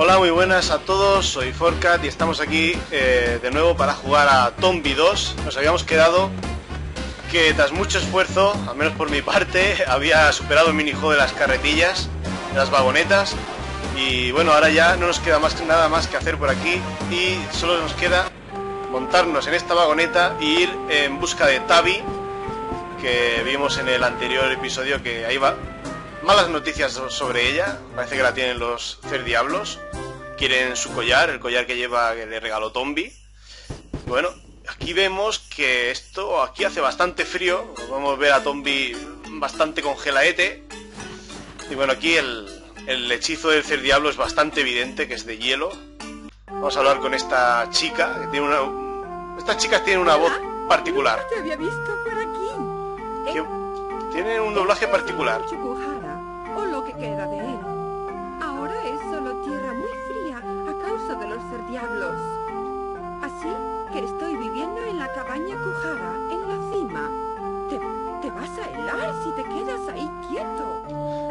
Hola, muy buenas a todos, soy Forcat y estamos aquí eh, de nuevo para jugar a Tombi 2. Nos habíamos quedado que tras mucho esfuerzo, al menos por mi parte, había superado el minijuego de las carretillas, de las vagonetas. Y bueno, ahora ya no nos queda más nada más que hacer por aquí y solo nos queda montarnos en esta vagoneta e ir en busca de Tabi, que vimos en el anterior episodio que ahí va. Malas noticias so- sobre ella, parece que la tienen los Cerdiablos. Quieren su collar, el collar que lleva que le regaló Tombi. Bueno, aquí vemos que esto aquí hace bastante frío. Vamos a ver a Tombi bastante congelaete. Y bueno, aquí el, el hechizo del Cerdiablo es bastante evidente, que es de hielo. Vamos a hablar con esta chica, que tiene una... Estas chicas tienen una voz particular. Nunca te había visto por aquí. que tienen un doblaje particular. Queda de él. Ahora es solo tierra muy fría a causa de los cerdiablos. Así que estoy viviendo en la cabaña Kuhara, en la cima. Te, te vas a helar si te quedas ahí quieto.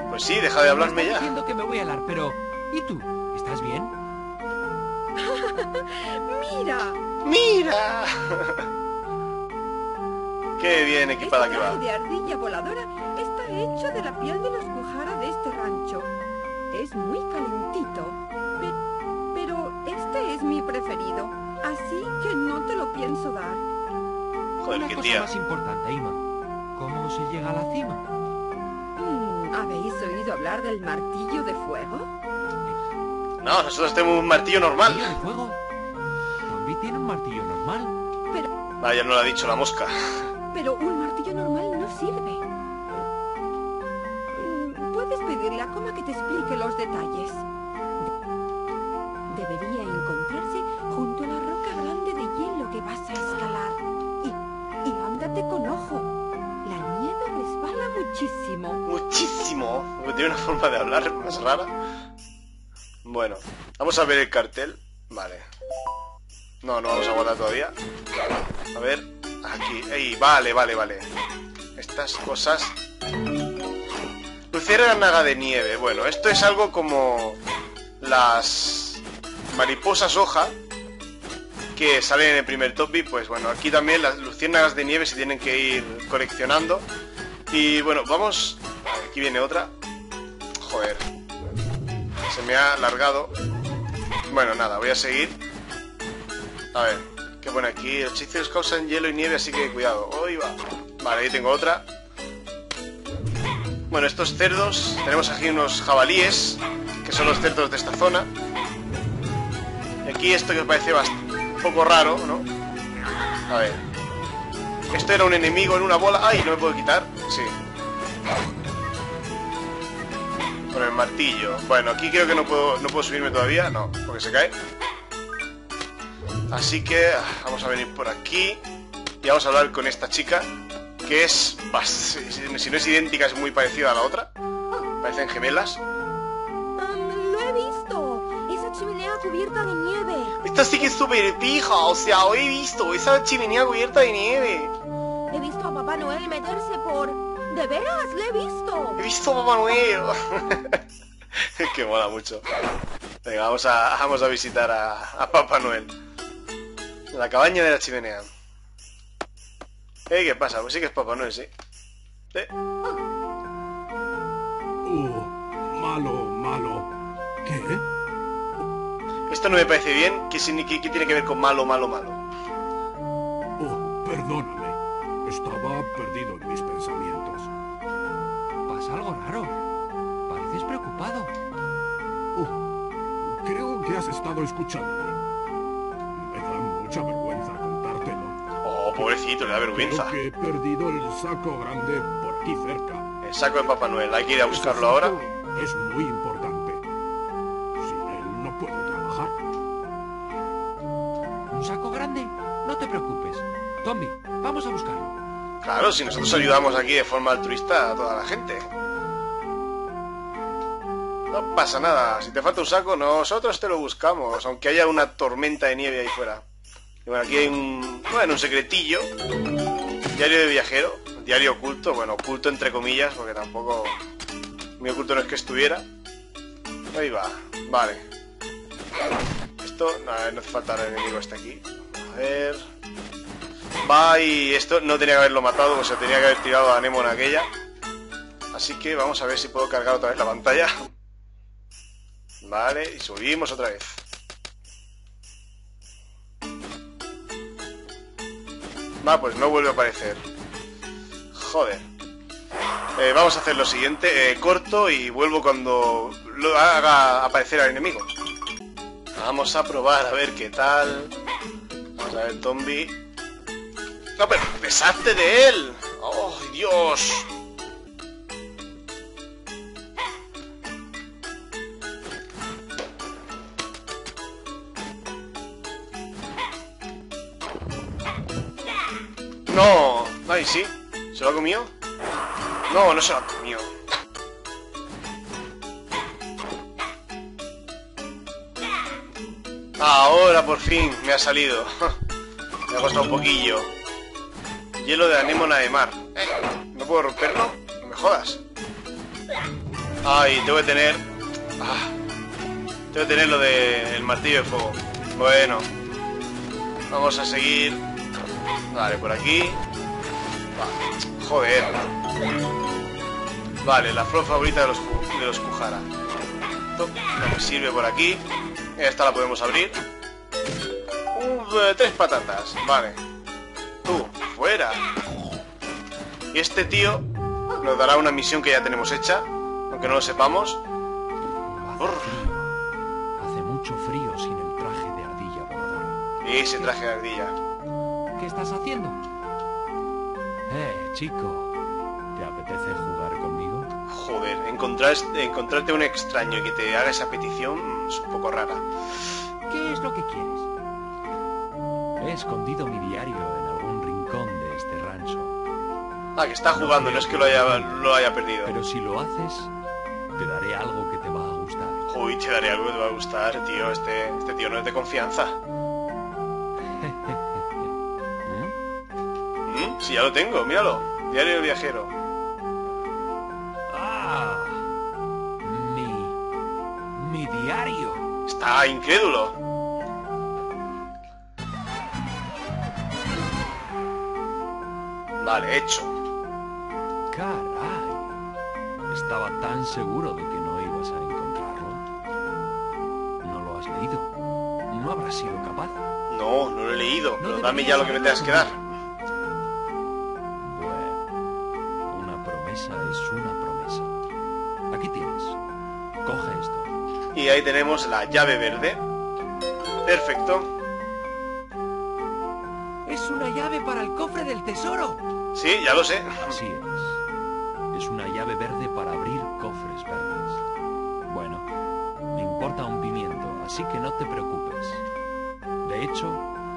Pues sí, deja de hablarme ya. diciendo que me voy a helar, pero... ¿Y tú? ¿Estás bien? ¡Mira! ¡Mira! Qué bien equipada este que va. de ardilla voladora está hecho de la piel de los Kuhara de este rancho. Es muy calentito. pe- pero este es mi preferido. Así que no te lo pienso dar. Joder, Una qué cosa tía. más importante, Ima. ¿Cómo se llega a la cima? Mm, ¿Habéis oído hablar del martillo de fuego? No, nosotros tenemos un martillo normal. ¿Martillo de fuego? Tombi tiene un martillo normal. Vaya, no lo ha dicho la mosca. Pero un martillo normal no sirve. Detalles. De- debería encontrarse junto a la roca grande de hielo que vas a escalar. Y, ándate con ojo. La nieve resbala muchísimo. Muchísimo. Tiene una forma de hablar más rara. Bueno, vamos a ver el cartel. Vale. No, no vamos a guardar todavía. A ver, aquí. Ey, vale, vale, vale. Estas cosas. Luciérnaga de nieve. Bueno, esto es algo como las mariposas hoja que salen en el primer topi. Pues bueno, aquí también las luciérnagas de nieve se tienen que ir coleccionando. Y bueno, vamos. Aquí viene otra. Joder. Se me ha alargado. Bueno, nada, voy a seguir. A ver, ¿qué pone aquí? Hechizos causan hielo y nieve, así que cuidado. Hoy va. Vale, ahí tengo otra. Bueno, estos cerdos, tenemos aquí unos jabalíes, que son los cerdos de esta zona. Y aquí esto que parece bast- un poco raro, ¿no? A ver. Esto era un enemigo en una bola. ¡Ay! ¿No me puedo quitar? Sí. Con el martillo. Bueno, aquí creo que no puedo, no puedo subirme todavía. No, porque se cae. Así que ah, vamos a venir por aquí. Y vamos a hablar con esta chica. Que es... Si no es idéntica, es muy parecida a la otra. Parecen gemelas. lo he visto. Esa chimenea cubierta de nieve. Esta sí que es súper pija. O sea, lo he visto. Esa chimenea cubierta de nieve. He visto a Papá Noel meterse por... ¿De veras? ¡Le he visto! He visto a Papá Noel. que mola mucho. Venga, vamos a, vamos a visitar a, a Papá Noel. La cabaña de la chimenea. Eh, ¿qué pasa? Pues sí que es Papá Noel, sí. Eh, Oh, malo, malo. ¿Qué? Esto no me parece bien. ¿Qué, signi- qué- qué tiene que ver con malo, malo, malo? Oh, perdóname. Estaba perdido en mis pensamientos. Pasa algo raro. Pareces preocupado. Oh, creo que has estado escuchándome. Pobrecito, le da vergüenza. Que he perdido el saco grande por aquí cerca. El saco de Papá Noel. Hay que ir a buscarlo ahora. Es muy importante. Sin él no puedo trabajar. ¿Un saco grande? No te preocupes. Tombi, vamos a buscarlo. Claro, si nosotros ayudamos aquí de forma altruista a toda la gente. No pasa nada, si te falta un saco, nosotros te lo buscamos, aunque haya una tormenta de nieve ahí fuera. Bueno, aquí hay un, bueno, un secretillo. Diario de viajero, diario oculto, bueno, oculto entre comillas, porque tampoco... Mi oculto no es que estuviera. Ahí va, vale. Esto, no, hace falta el enemigo este aquí. A ver... Va y esto no tenía que haberlo matado, o sea, tenía que haber tirado a Nemo en aquella. Así que vamos a ver si puedo cargar otra vez la pantalla. Vale, y subimos otra vez. Va, pues no vuelve a aparecer. Joder. Eh, vamos a hacer lo siguiente, eh, corto y vuelvo cuando lo haga aparecer al enemigo. Vamos a probar a ver qué tal. Vamos a ver, Tombi. No, pero deshazte de él. ¡Oh, Dios! Ay, sí. ¿Se lo ha comido? No, no se lo ha comido. Ahora por fin me ha salido. me ha costado un poquillo. Hielo de anémona de mar. Eh, ¿No puedo romperlo? No me jodas. Ay, tengo que tener... Ah, tengo que tener lo del martillo de fuego. Bueno. Vamos a seguir. Vale, por aquí. Vale. Joder. Vale, la flor favorita de los, de los Kujara. No me sirve por aquí. Esta la podemos abrir. Uh, eh, tres patatas. Vale. Tú, fuera. Y este tío nos dará una misión que ya tenemos hecha, aunque no lo sepamos. Hace mucho frío sin el traje de ardilla voladora. Y ese traje de ardilla. ¿Qué estás haciendo? Eh, chico. ¿Te apetece jugar conmigo? Joder, encontrar, encontrarte un extraño y que te haga esa petición es un poco rara. ¿Qué es lo que quieres? He escondido mi diario en algún rincón de este rancho. Ah, que está jugando, no es que lo haya, lo haya perdido. Pero si lo haces, te daré algo que te va a gustar. Uy, te daré algo que te va a gustar, tío. Este, este tío no es de confianza. Si ya lo tengo, míralo. Diario del viajero. ¡Ah! Mi... mi diario. Está incrédulo. Vale, hecho. Caray. Estaba tan seguro de que no ibas a encontrarlo. No lo has leído. No habrás sido capaz. No, no lo he leído, No pero dame ya lo que me tengas que dar. Y ahí tenemos la llave verde. Perfecto. Es una llave para el cofre del tesoro. Sí, ya lo sé. Así es. Es una llave verde para abrir cofres verdes. Bueno, me importa un pimiento, así que no te preocupes. De hecho,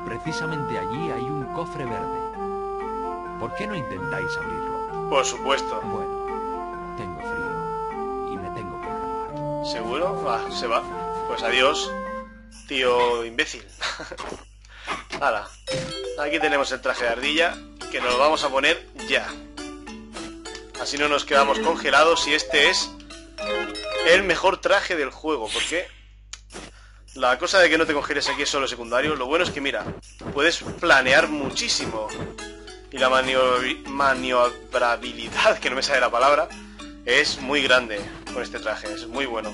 precisamente allí hay un cofre verde. ¿Por qué no intentáis abrirlo? Por supuesto. Bueno, ¿Seguro? Va, se va. Pues adiós, tío imbécil. Hala. Aquí tenemos el traje de ardilla, que nos lo vamos a poner ya. Así no nos quedamos congelados y este es el mejor traje del juego, porque la cosa de que no te congeles aquí es solo secundario. Lo bueno es que, mira, puedes planear muchísimo. Y la manio- maniobrabilidad, que no me sale la palabra, es muy grande con este traje, es muy bueno.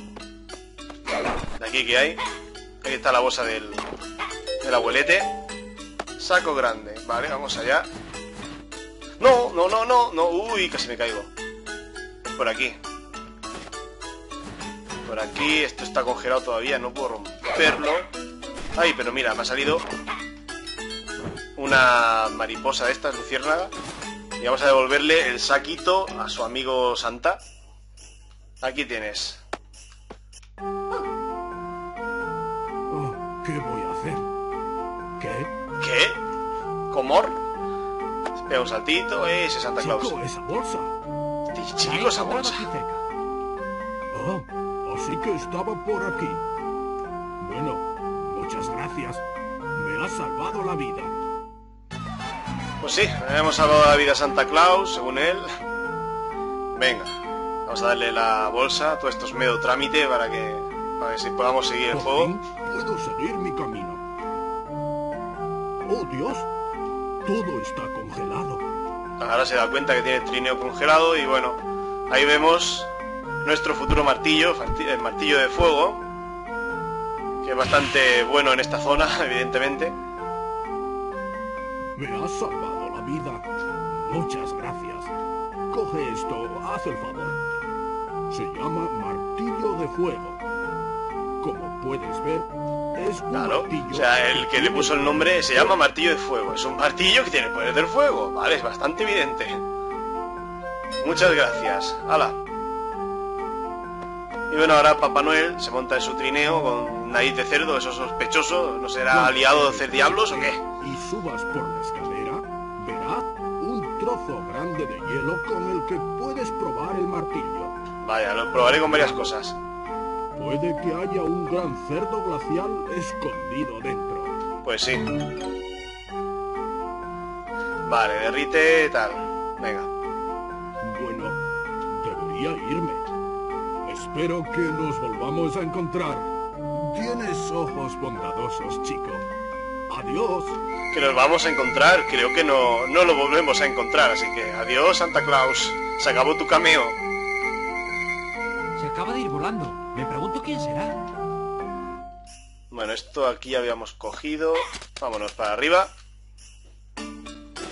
De aquí que hay, aquí está la bolsa del, del abuelete. Saco grande, vale, vamos allá. No, no, no, no, no, uy, casi me caigo. Por aquí. Por aquí, esto está congelado todavía, no puedo romperlo. Ay, pero mira, me ha salido una mariposa de estas, luciérnaga. Y vamos a devolverle el saquito a su amigo Santa. Aquí tienes. Oh, ¿Qué voy a hacer? ¿Qué? ¿Qué? ¿Comor? Espera un saltito, eh, ese Santa Claus. Chico, esa bolsa. Chico, esa bolsa. Oh, así que estaba por aquí. Bueno, muchas gracias. Me has salvado la vida. Pues sí, hemos salvado la vida a Santa Claus, según él. Venga, vamos a darle la bolsa. Todo esto es medio trámite para que A ver si podamos seguir el juego. puedo seguir mi camino. ¡Oh, Dios! Todo está congelado. Ahora se da cuenta que tiene el trineo congelado y bueno, ahí vemos nuestro futuro martillo, el martillo de fuego, que es bastante bueno en esta zona, evidentemente. Me has salvado vida. Muchas gracias. Coge esto, haz el favor. Se llama martillo de fuego. Como puedes ver, es un Claro, martillo. o sea, el que le puso el nombre se llama martillo de fuego. Es un martillo que tiene poder del fuego, ¿vale? Es bastante evidente. Muchas gracias. ¡Hala! Y bueno, ahora Papá Noel se monta en su trineo con nariz de cerdo, eso es sospechoso. ¿No será aliado de diablos o qué? Y subas por trozo grande de hielo con el que puedes probar el martillo. Vaya, lo probaré con varias cosas. Puede que haya un gran cerdo glacial escondido dentro. Pues sí. Vale, derrite tal. Venga. Bueno, debería irme. Espero que nos volvamos a encontrar. Tienes ojos bondadosos, chico. Adiós. Que nos vamos a encontrar. Creo que no, no lo volvemos a encontrar. Así que adiós, Santa Claus. Se acabó tu cameo. Se acaba de ir volando. Me pregunto quién será. Bueno, esto aquí ya habíamos cogido. Vámonos para arriba.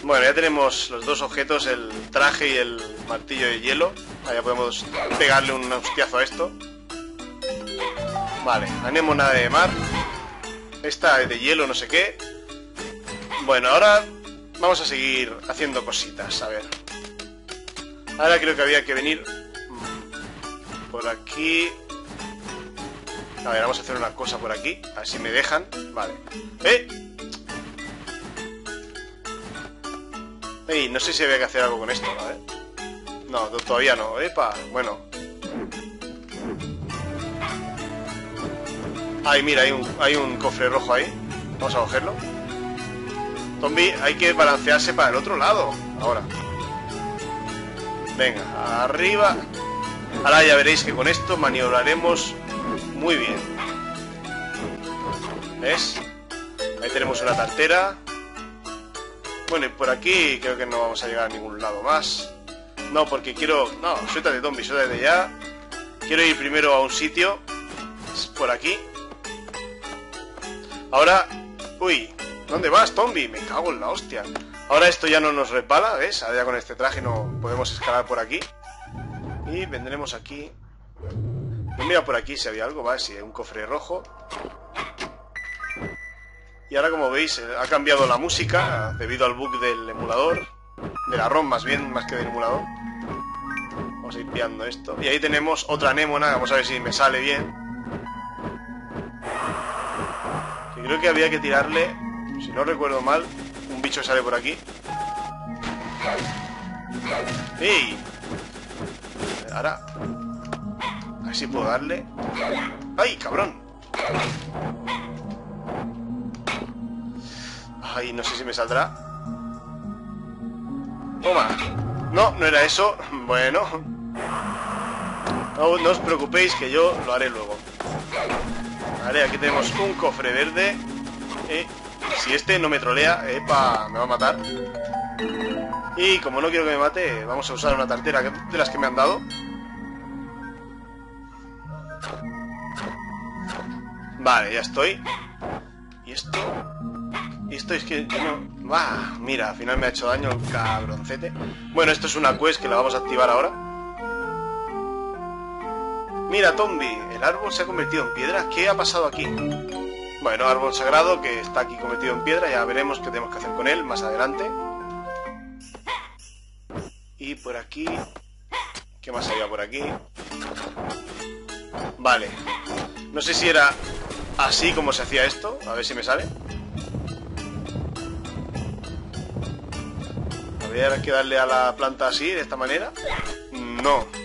Bueno, ya tenemos los dos objetos, el traje y el martillo de hielo. Ahí ya podemos pegarle un hostiazo a esto. Vale, anémona de mar. Esta es de hielo, no sé qué. Bueno, ahora vamos a seguir haciendo cositas, a ver. Ahora creo que había que venir mm, por aquí. A ver, vamos a hacer una cosa por aquí. A ver si me dejan. Vale. ¡Eh! Ey, no sé si había que hacer algo con esto, a ver. No, to- todavía no. Epa, bueno. Ay, mira, hay un, hay un cofre rojo ahí. Vamos a cogerlo. Zombie, hay que balancearse para el otro lado. Ahora. Venga, arriba. Ahora ya veréis que con esto maniobraremos muy bien. ¿Ves? Ahí tenemos una tartera. Bueno, y por aquí creo que no vamos a llegar a ningún lado más. No, porque quiero... No, suéltate, zombie, suéltate ya. Quiero ir primero a un sitio. Por aquí. Ahora... Uy, ¿dónde vas, Tombi? Me cago en la hostia. Ahora esto ya no nos repala, ¿ves? Ahora ya con este traje no podemos escalar por aquí. Y vendremos aquí. Pues mira por aquí si había algo, ¿vale? Si hay un cofre rojo. Y ahora como veis eh, ha cambiado la música eh, debido al bug del emulador. De la ROM más bien, más que del emulador. Vamos a ir pillando esto. Y ahí tenemos otra anémona, vamos a ver si me sale bien. Creo que había que tirarle, si no recuerdo mal, un bicho sale por aquí. ¡Ey! Ahora... A ver si puedo darle. ¡Ay, cabrón! Ay, no sé si me saldrá. Toma. No, no era eso. Bueno. No, no os preocupéis que yo lo haré luego. Vale, aquí tenemos un cofre verde. Eh, si este no me trolea, epa, me va a matar. Y como no quiero que me mate, vamos a usar una tartera de las que me han dado. Vale, ya estoy. ¿Y esto? ¿Y esto es que no... ¡Bah! Mira, al final me ha hecho daño el cabroncete. Bueno, esto es una quest que la vamos a activar ahora. Mira, Tombi, el árbol se ha convertido en piedra. ¿Qué ha pasado aquí? Bueno, árbol sagrado que está aquí convertido en piedra. Ya veremos qué tenemos que hacer con él más adelante. Y por aquí... ¿Qué más había por aquí? Vale. No sé si era así como se hacía esto. A ver si me sale. ¿Había que darle a la planta así, de esta manera? No.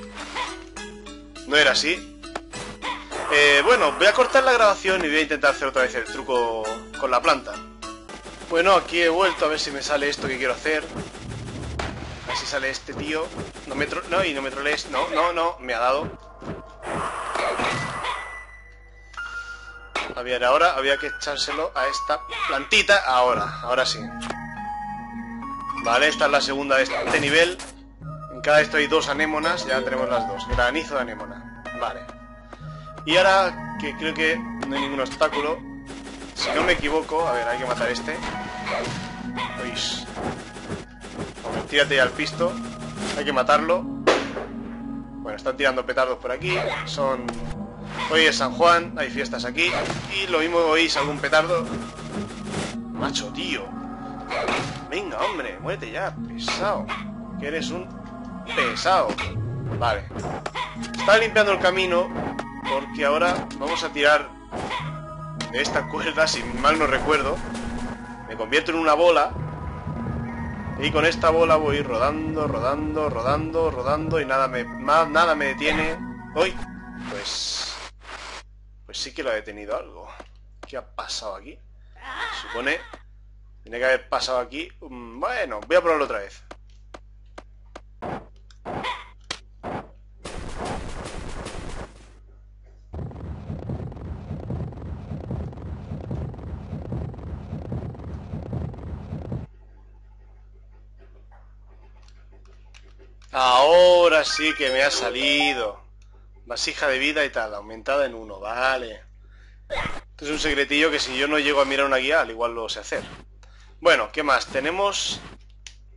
No era así. Eh, bueno, voy a cortar la grabación y voy a intentar hacer otra vez el truco con la planta. Bueno, aquí he vuelto a ver si me sale esto que quiero hacer. A ver si sale este tío. No me tro- No, y no me trolees. No, no, no. Me ha dado. A ver, ahora había que echárselo a esta plantita. Ahora, ahora sí. Vale, esta es la segunda de este nivel. En cada esto hay dos anémonas, ya tenemos las dos. Granizo de anémona. Vale. Y ahora, que creo que no hay ningún obstáculo. Si no me equivoco, a ver, hay que matar a este. Uy. Tírate al pisto. Hay que matarlo. Bueno, están tirando petardos por aquí. Son... Hoy es San Juan, hay fiestas aquí. Y lo mismo oís algún petardo. Macho, tío. Venga, hombre, muévete ya, pesado. Que eres un pesado. Vale. Está limpiando el camino porque ahora vamos a tirar de esta cuerda, si mal no recuerdo. Me convierto en una bola. Y con esta bola voy rodando, rodando, rodando, rodando y nada me, nada me detiene. Hoy, pues... Pues sí que lo ha detenido algo. ¿Qué ha pasado aquí? supone tiene que haber pasado aquí. Mm, bueno, voy a probarlo otra vez. Ahora sí que me ha salido. Vasija de vida y tal, aumentada en uno, vale. Esto es un secretillo que si yo no llego a mirar una guía, al igual lo sé hacer. Bueno, ¿qué más? Tenemos...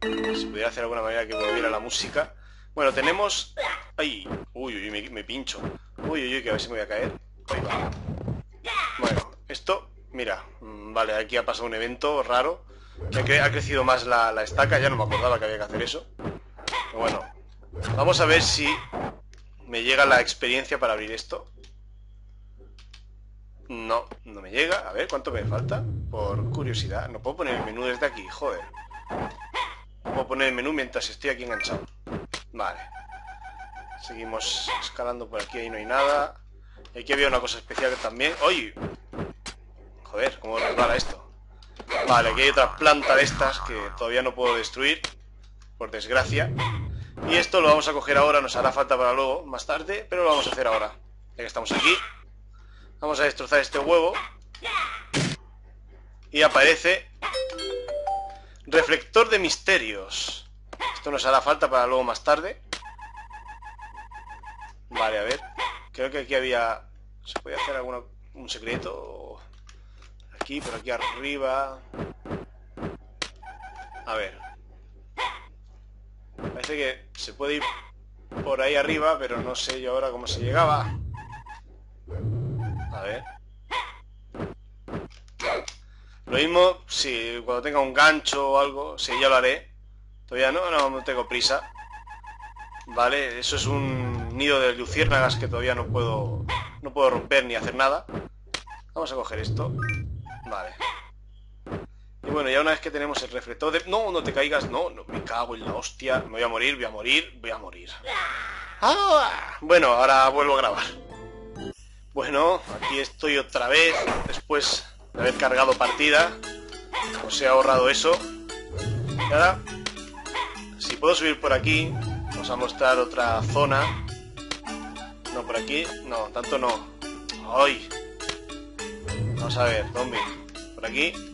Si pudiera hacer alguna manera que volviera la música. Bueno, tenemos... ¡Ay! Uy, uy, me, pincho. Uy, uy, uy, que a ver si me voy a caer. Bueno, esto... Mira, mm, vale, aquí ha pasado un evento raro. Que ha crecido más la, la estaca, ya no me acordaba que había que hacer eso. Pero bueno, vamos a ver si me llega la experiencia para abrir esto. No, no me llega. A ver, ¿cuánto me falta? Por curiosidad. No puedo poner el menú desde aquí, joder. Puedo poner el menú mientras estoy aquí enganchado. Vale. Seguimos escalando por aquí, ahí no hay nada. Aquí había una cosa especial también. ¡Oye! Joder, ¿cómo resbala esto? Vale, aquí hay otra planta de estas que todavía no puedo destruir. Por desgracia. Y esto lo vamos a coger ahora, nos hará falta para luego, más tarde, pero lo vamos a hacer ahora. Ya que estamos aquí. Vamos a destrozar este huevo. Y aparece... Reflector de misterios. Esto nos hará falta para luego más tarde. Vale, a ver. Creo que aquí había... ¿Se puede hacer alguna, un secreto? Aquí, por aquí arriba. A ver. Parece que se puede ir por ahí arriba, pero no sé yo ahora cómo se llegaba. A ver. Lo mismo, si cuando tenga un gancho o algo, si ya lo haré. Todavía no, no, tengo prisa. Vale, eso es un nido de luciérnagas que todavía no puedo no puedo romper ni hacer nada. Vamos a coger esto. Vale. Y bueno, ya una vez que tenemos el reflector de... No, no te caigas, no, no, me cago en la hostia. Me voy a morir, voy a morir, voy a morir. ¡Ah! Bueno, ahora vuelvo a grabar. Bueno, aquí estoy otra vez, después de haber cargado partida. Os he ahorrado eso. Y ahora, si puedo subir por aquí, vamos a mostrar otra zona. No, por aquí, no, tanto no. ¡Ay! Vamos a ver, ¿dónde? Por aquí.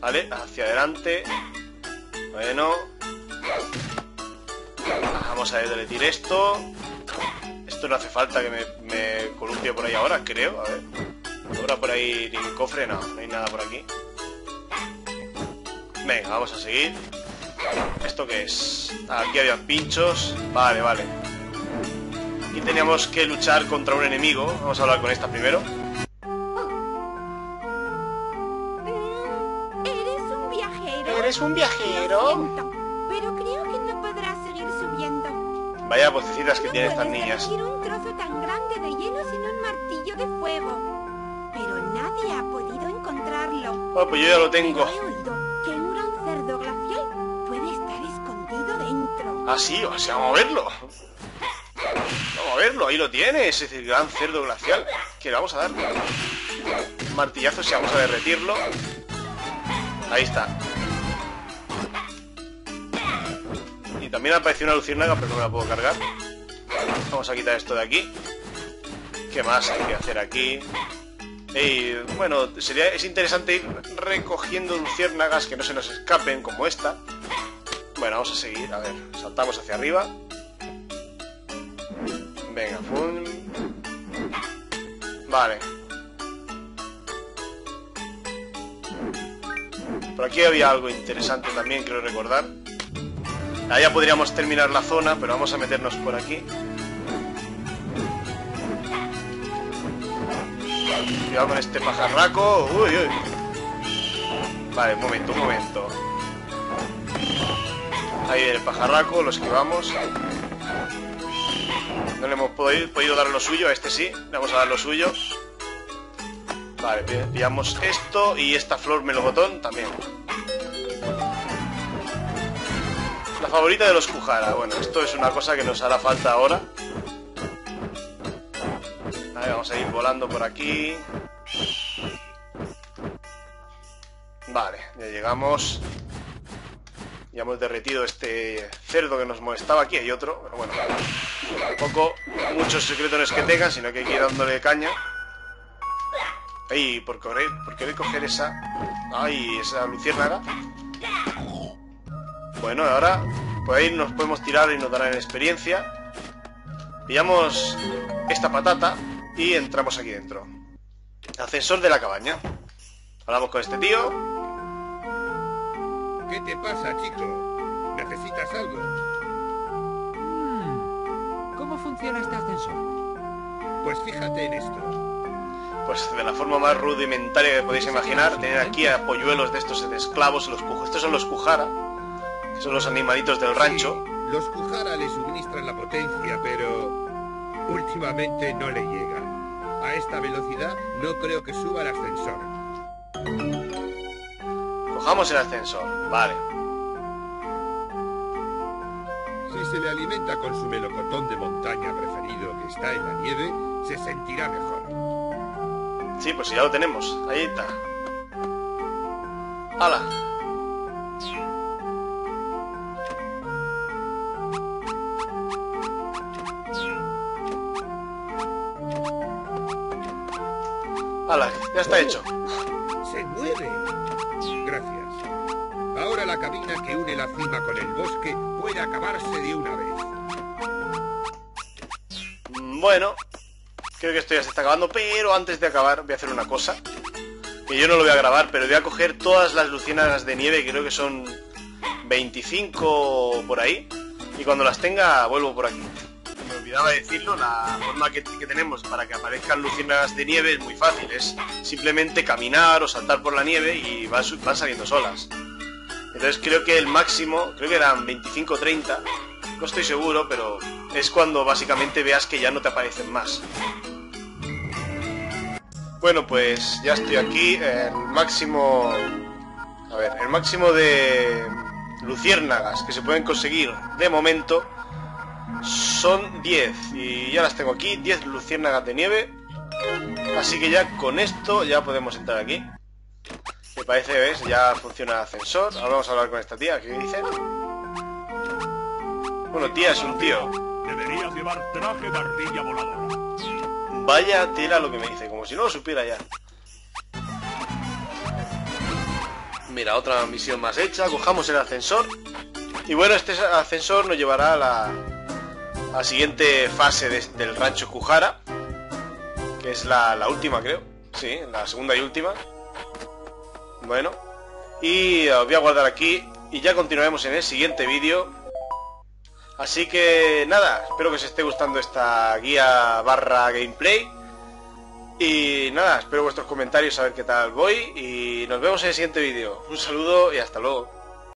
Vale, hacia adelante. Bueno. Vamos a derretir esto. Esto no hace falta que me, me por ahí ahora, creo. A ver. Ahora por ahí ningún cofre, no, no hay nada por aquí. Venga, vamos a seguir. ¿Esto qué es? Aquí había pinchos. Vale, vale. Aquí teníamos que luchar contra un enemigo. Vamos a hablar con esta primero. ¿Eres un viajero? pero creo que no podrás seguir subiendo. Vaya vocecitas que No tienen estas niñas. un trozo tan grande de hielo sin un martillo de fuego. Pero nadie ha podido encontrarlo. Oh, pues yo ya lo tengo. Pero he oído que un gran cerdo glacial puede estar escondido dentro. Ah, sí, o sea, vamos a verlo. Vamos a verlo, ahí lo tienes, es el gran cerdo glacial. Que le vamos a dar un martillazo si vamos a derretirlo. Ahí está. Y también apareció una luciérnaga, pero no me la puedo cargar. Vamos a quitar esto de aquí. ¿Qué más hay que hacer aquí? Y bueno, sería, es interesante ir recogiendo luciérnagas que no se nos escapen, como esta. Bueno, vamos a seguir, a ver, saltamos hacia arriba. Venga, fum. Vale. Por aquí había algo interesante también, creo recordar. Allá podríamos terminar la zona, pero vamos a meternos por aquí. Cuidado con este pajarraco. Uy, uy. Vale, un momento, un momento. Ahí el pajarraco, lo esquivamos. No le hemos podido, podido dar lo suyo, a este sí. Le vamos a dar lo suyo. Vale, pillamos esto y esta flor melocotón también. Favorita de los Kujara. Bueno, esto es una cosa que nos hará falta ahora. vamos a ir volando por aquí. Vale, ya llegamos. Ya hemos derretido este cerdo que nos molestaba. Aquí hay otro, pero bueno, tampoco muchos secretos que tengan, sino que hay que ir dándole caña. Ay, por querer, por querer coger esa... Ay, esa luciérnaga. Bueno, ahora por ahí nos podemos tirar y nos darán experiencia. Pillamos esta patata y entramos aquí dentro. Ascensor de la cabaña. Hablamos con este tío. ¿Qué te pasa, chico? ¿Necesitas algo? Hmm, ¿Cómo funciona este ascensor? Pues fíjate en esto pues de la forma más rudimentaria que podéis imaginar, tener aquí a polluelos de estos esclavos, los Estos son los Kujara, que son los animalitos del rancho. los Kujara le suministran la potencia, pero últimamente no le llega. A esta velocidad no creo que suba el ascensor. Cojamos el ascensor, vale. Si se le alimenta con su melocotón de montaña preferido que está en la nieve, se sentirá mejor. Sí, pues ya lo tenemos. Ahí está. ¡Hala! ¡Hala! Ya está hecho. ¡Se mueve! Gracias. Ahora la cabina que une la cima con el bosque puede acabarse de una vez. Bueno, Creo que esto ya se está acabando, pero antes de acabar voy a hacer una cosa. Que yo no lo voy a grabar, pero voy a coger todas las luciérnagas de nieve, creo que son 25 por ahí. Y cuando las tenga, vuelvo por aquí. Olvidaba decirlo, la forma que, tenemos para que aparezcan luciérnagas de nieve es muy fácil. Es simplemente caminar o saltar por la nieve y van, saliendo solas. Entonces creo que el máximo, creo que eran 25 o 30, no estoy seguro, pero es cuando básicamente veas que ya no te aparecen más. Bueno, pues ya estoy aquí. El máximo... A ver, el máximo de luciérnagas que se pueden conseguir de momento son 10. Y ya las tengo aquí, 10 luciérnagas de nieve. Así que ya con esto ya podemos entrar aquí. Me parece, ¿ves? Ya funciona el ascensor. Ahora vamos a hablar con esta tía. ¿Qué dice? Bueno, tía, es un tío. Deberías llevar traje de ardilla voladora. Vaya tira lo que me dice, como si no lo supiera ya. Mira, otra misión más hecha. Cojamos el ascensor. Y bueno, este ascensor nos llevará a la, siguiente fase del rancho Kujara. Que es la, la última, creo. Sí, la segunda y última. Bueno. Y os voy a guardar aquí. Y ya continuaremos en el siguiente vídeo Así que nada, espero que os esté gustando esta guía barra gameplay. Y nada, espero vuestros comentarios a ver qué tal voy. Y nos vemos en el siguiente vídeo. Un saludo y hasta luego.